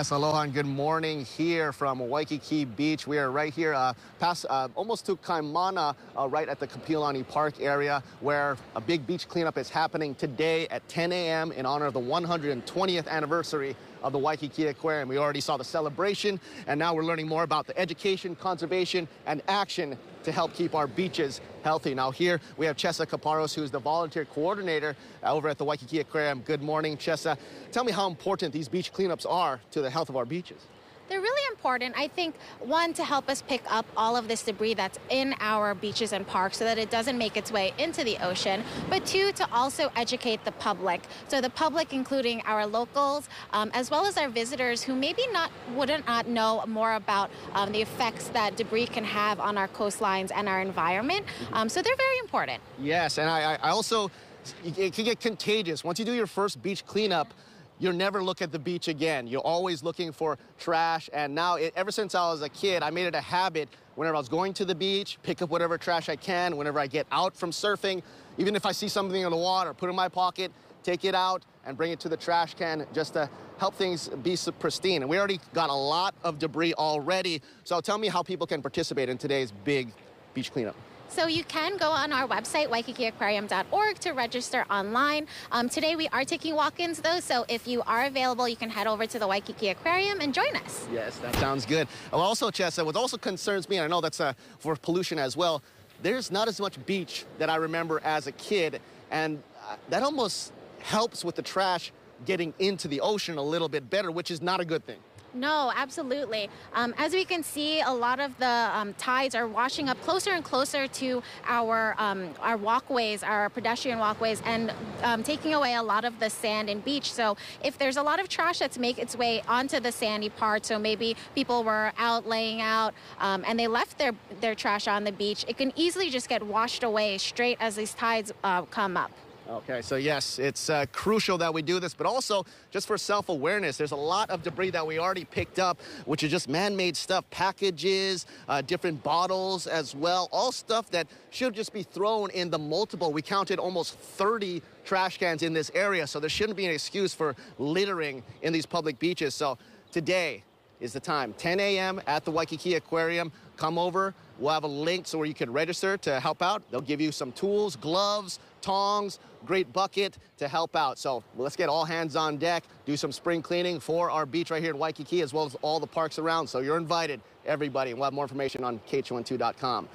Yes, aloha and good morning here from Waikiki Beach. We are right here uh, past uh, almost to Kaimana, uh, right at the Kapiolani Park area, where a big beach cleanup is happening today at 10 a.m. in honor of the 120th anniversary of the Waikiki Aquarium. We already saw the celebration, and now we're learning more about the education, conservation, and action to help keep our beaches healthy. Now here we have Chessa Caparos, who's the volunteer coordinator over at the Waikiki Aquarium. Good morning, Chessa. Tell me how important these beach cleanups are to the health of our beaches. They're really important, I think, one, to help us pick up all of this debris that's in our beaches and parks so that it doesn't make its way into the ocean, but two, to also educate the public. So the public, including our locals, um, as well as our visitors who maybe not wouldn't not know more about um, the effects that debris can have on our coastlines and our environment. Um, so they're very important. Yes, and I, I also, it can get contagious. Once you do your first beach cleanup, you'll never look at the beach again. You're always looking for trash. And now, it, ever since I was a kid, I made it a habit whenever I was going to the beach, pick up whatever trash I can. Whenever I get out from surfing, even if I see something in the water, put it in my pocket, take it out, and bring it to the trash can just to help things be pristine. And we already got a lot of debris already. So tell me how people can participate in today's big beach cleanup. So you can go on our website, waikikiaquarium.org, to register online. Um, today we are taking walk-ins though, so if you are available, you can head over to the Waikiki Aquarium and join us. Yes, that sounds good. Also, Chessa, what also concerns me, and I know that's uh, for pollution as well, there's not as much beach that I remember as a kid, and uh, that almost helps with the trash getting into the ocean a little bit better, which is not a good thing. No, absolutely. Um, as we can see, a lot of the um, tides are washing up closer and closer to our um, our walkways, our pedestrian walkways, and um, taking away a lot of the sand and beach. So if there's a lot of trash that's make its way onto the sandy part, so maybe people were out laying out um, and they left their their trash on the beach, it can easily just get washed away straight as these tides uh, come up. Okay, so yes, it's uh, crucial that we do this, but also just for self-awareness, there's a lot of debris that we already picked up, which is just man-made stuff, packages, uh, different bottles as well, all stuff that should just be thrown in the multiple. We counted almost 30 trash cans in this area, so there shouldn't be an excuse for littering in these public beaches. So today, is the time. 10 a.m. at the Waikiki Aquarium. Come over. We'll have a link so where you can register to help out. They'll give you some tools, gloves, tongs, great bucket to help out. So let's get all hands on deck, do some spring cleaning for our beach right here in Waikiki, as well as all the parks around. So you're invited, everybody. And We'll have more information on KHON2.com.